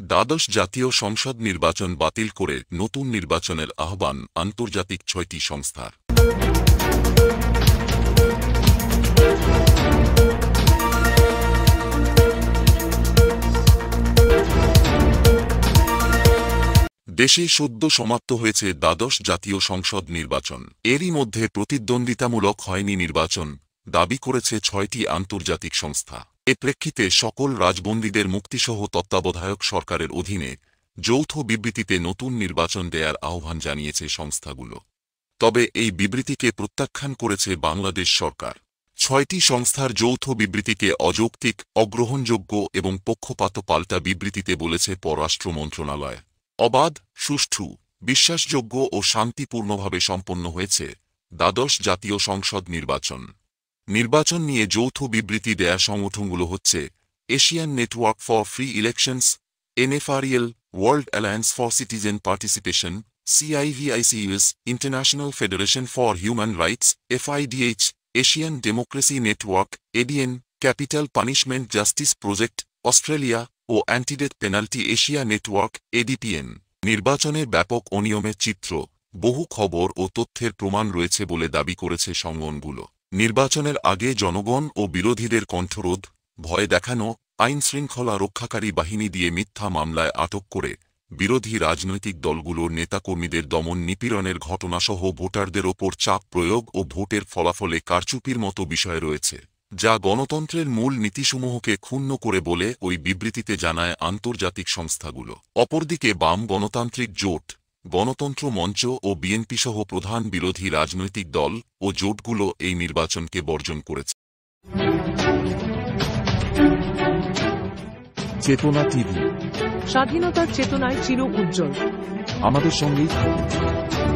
দ্বাদশ জাতীয় সংসদ নির্বাচন বাতিল করে নতুন নির্বাচনের আহ্বান আন্তর্জাতিক ছয়টি সংস্থার। দেশে সদ্য সমাপ্ত হয়েছে দ্বাদশ জাতীয় সংসদ নির্বাচন। এরই মধ্যে প্রতিদ্বন্দ্বিতামূলক হয়নি নির্বাচন, দাবি করেছে ছয়টি আন্তর্জাতিক সংস্থা। এ প্রেক্ষিতে সকল রাজবন্দীদের মুক্তিসহ তত্ত্বাবধায়ক সরকারের অধীনে যৌথ বিবৃতিতে নতুন নির্বাচন দেয়ার আহ্বান জানিয়েছে সংস্থাগুলো। তবে এই বিবৃতিকে প্রত্যাখ্যান করেছে বাংলাদেশ সরকার। ছয়টি সংস্থার যৌথ বিবৃতিকে অযৌক্তিক, অগ্রহণযোগ্য এবং পক্ষপাত পাল্টা বিবৃতিতে বলেছে পররাষ্ট্র মন্ত্রণালয়। অবাধ, সুষ্ঠু, বিশ্বাসযোগ্য ও শান্তিপূর্ণভাবে সম্পন্ন হয়েছে দ্বাদশ জাতীয় সংসদ নির্বাচন। নির্বাচন নিয়ে যৌথ বিবৃতি দেয়া সংগঠনগুলো হচ্ছে Asian network for free elections NFRL world alliance for citizen participation, CIVICUS, international federation for human rights, FIDH, Asian democracy network, ADN, capital punishment justice project, Australia O anti death penalty Asia network, ADPN. নির্বাচনের ব্যাপক অনিয়মের চিত্র, বহু খবর ও তথ্যের প্রমাণ রয়েছে বলে দাবি করেছে সংগঠনগুলো। নির্বাচনের আগে জনগণ ও বিরোধীদের কণ্ঠরোধ, ভয় দেখানো, আইন শৃঙ্খলা রক্ষাকারী বাহিনী দিয়ে মিথ্যা মামলায় আটক করে বিরোধী রাজনৈতিক দলগুলোর নেতাকর্মীদের দমন নিপীড়নের ঘটনাসহ ভোটারদের ওপর চাপ প্রয়োগ ও ভোটের ফলাফলে কারচুপির মতো বিষয় রয়েছে, যা গণতন্ত্রের মূল নীতিসমূহকে ক্ষুণ্ণ করে বলে ওই বিবৃতিতে জানায় আন্তর্জাতিক সংস্থাগুলো। অপরদিকে বাম গণতান্ত্রিক জোট গণতন্ত্র মঞ্চ ও বিএনপি সহ প্রধান বিরোধী রাজনৈতিক দল ও জোটগুলো এই নির্বাচনকে বর্জন করেছে। চেতনা টিভি। স্বাধীনতার চেতনায় চির উজ্জ্বল। আমাদের সঙ্গেই থাকুন।